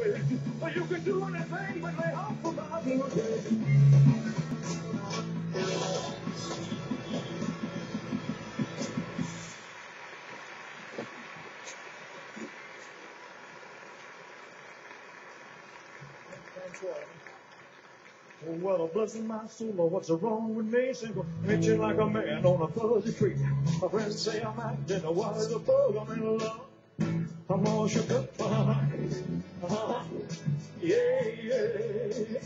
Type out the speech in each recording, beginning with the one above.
way. You can do anything but lay off of my. Oh, well, bless my soul, Lord, what's wrong with me? Single, itching like a man on a fuzzy tree. My friends say I'm acting a as a bug. I'm in love. Shook up. Uh-huh. Yeah, yeah.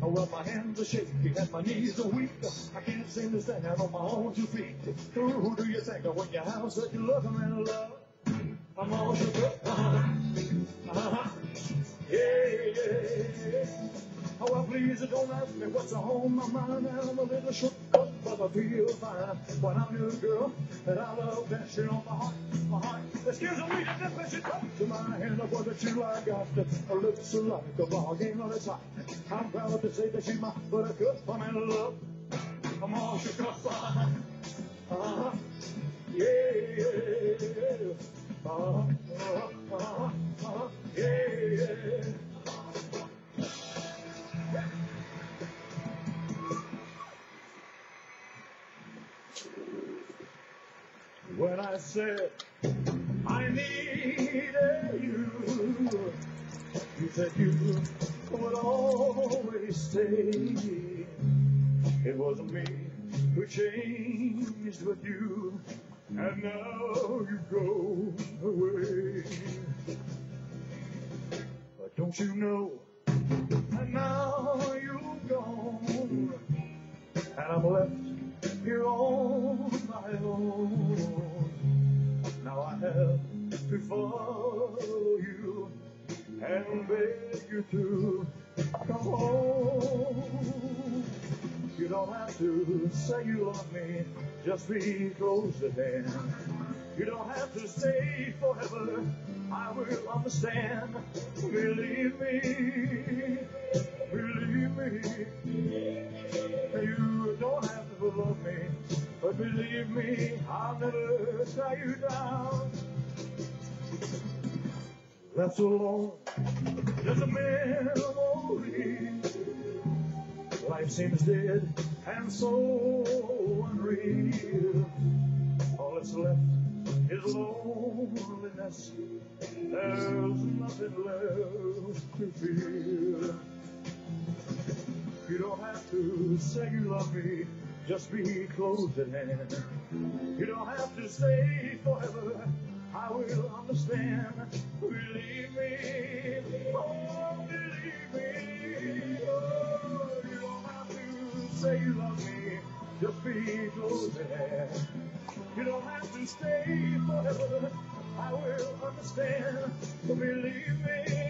Well, my hands are shaky and my knees are weak. I can't seem to stand on my own two feet. Who, do you think of when you have such a love? I'm love. I'm all shook up. Uh-huh. Uh-huh. Yeah, yeah. Oh, well, please don't ask me what's on my mind. I'm a little shook but I feel fine. When I'm a girl that I love, dancing on my heart, my heart. Excuse me, just let you talk to my hand. Boy, that you I got lips are like a bargain on its hot. I'm proud to say that she's my buttercup. I'm in love. I'm all shook When I said I needed you, you said you would always stay. It wasn't me who changed with you, and now you go away. But don't you know? And now you've gone, and I'm left here on my own. To follow you and beg you to come home. You don't have to say you love me, just be close at hand. You don't have to stay forever, I will understand. Believe me, believe me. Believe me, I'll never tie you down. Left alone, just a memory. Life seems dead and so unreal. All that's left is loneliness. There's nothing left to feel. You don't have to say you love me, just be hand. You don't have to stay forever, I will understand. Believe me, oh, believe me. Oh, you don't have to say you love me, just be hand. You don't have to stay forever, I will understand. Believe me,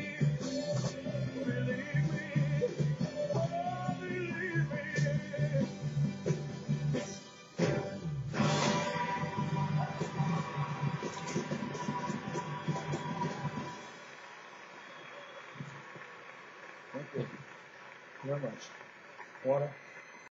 Levante. Ora.